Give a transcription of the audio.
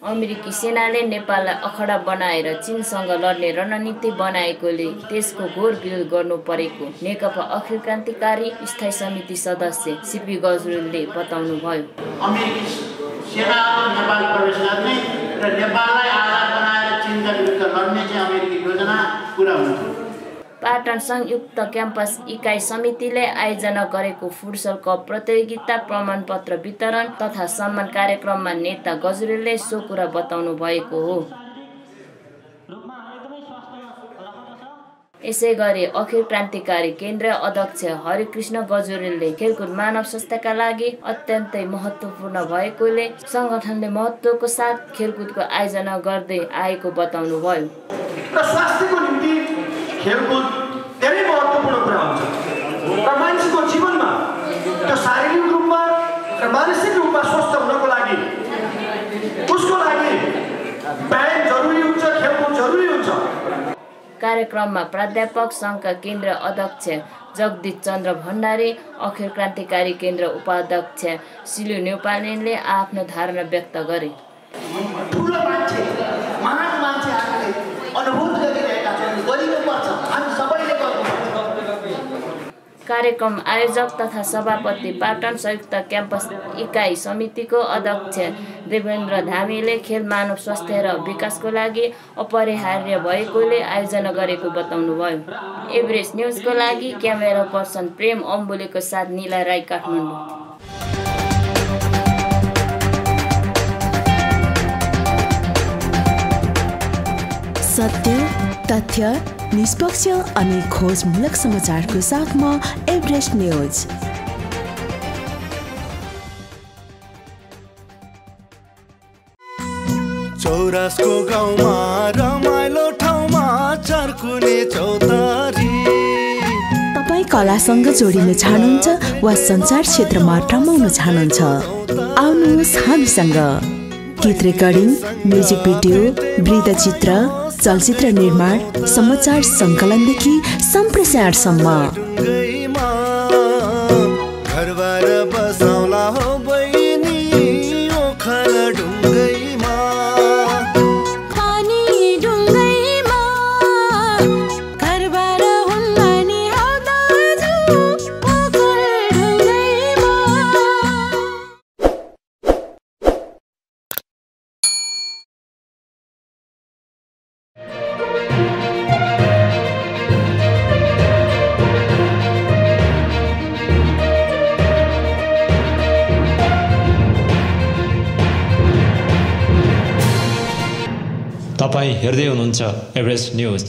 अमेरिकी सेनाले नेपाललाई अखडा बनाएर चिनसँग लड्ने रणनीति बनाएकोले त्यसको घोर विरोध गर्नु परेको। नेकपा अखिल क्रान्तिकारी स्थायी समिति सदस्य सिपी गजरेलले गर्ने र नेपाललाई आधार बनाएर चिनका लड्ने चाहिँ अमेरिकी योजना पुरा हुन्छ पाटन संयुक्त क्याम्पस इकाइ समितिले आयोजना गरेको फुटसल कप प्रतियोगिता प्रमाणपत्र वितरण तथा सम्मान कार्यक्रममा नेता गजुरेलले सो कुरा बताउनु भएको हो। यसै गरी अखिल क्रान्तिकारी केन्द्रीय अध्यक्ष हरिकृष्ण गजुरेलले खेलकुद मानव स्वास्थ्यका लागि अत्यन्तै महत्त्वपूर्ण भएकोले सङ्गठनले महत्त्वको साथ खेलकुदको आयोजना गर्दै आएको बताउनुभयो। खेलकुद महत्त्वपूर्ण कुरा हुन्छ र मान्छेको जीवनमा त्यो शारीरिक रूपमा र मानसिक रूपमा स्वस्थ हुनको लागि उसको लागि व्यायाम जरुरी हुन्छ खेलकुद जरुरी हुन्छ। कार्यक्रममा प्राध्यापक सङ्घका केन्द्र अध्यक्ष जगदीश चन्द्र भण्डारी अखिल क्रान्तिकारी केन्द्र उपाध्यक्ष सिलु नेपालीले आफ्नो धारणा व्यक्त गरे। कार्यक्रम आयोजक तथा सभापति पाटन संयुक्त क्याम्पस इकाइ समितिको अध्यक्ष देवेन्द्र धामीले खेल मानव स्वास्थ्य र विकासको लागि अपरिहार्य भएकोले आयोजना गरेको बताउनुभयो। एभरेस्ट न्युजको लागि क्यामेरा पर्सन प्रेम अम्बुलेको साथ निला राई काठमाडौँ। सत्य तथ्य निष्पक्ष अनि खोजमूलक समाचारको साथमा एभरेस्ट न्युज। चौरासको गाउँमा रमाइलो ठाउँमा चर्कुने चौतारी। तपाईँ कलासँग जोडिन चाहनुहुन्छ वा सञ्चार क्षेत्रमा रमाउन चाहनुहुन्छ? आउनुहोस् हामीसँग। गीत रेकर्डिङ म्युजिक भिडियो वृद्धचित्र चलचित्र निर्माण समाचार सङ्कलनदेखि सम्प्रेषणसम्म तपाईँ हेर्दै हुनुहुन्छ एभरेस्ट न्युज।